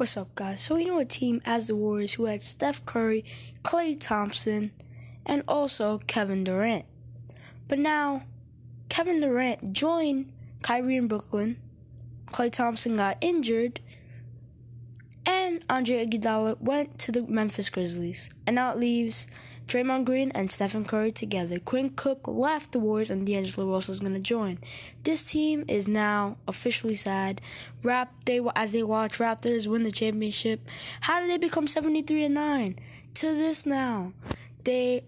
What's up, guys? So, we know a team as the Warriors who had Steph Curry, Klay Thompson, and also Kevin Durant. But now, Kevin Durant joined Kyrie in Brooklyn. Klay Thompson got injured. And Andre Iguodala went to the Memphis Grizzlies. And now it leaves Draymond Green and Stephen Curry together. Quinn Cook left the Warriors and D'Angelo Russell is going to join. This team is now officially sad. Rap they as they watch Raptors win the championship. How did they become 73 and 9? To this now. They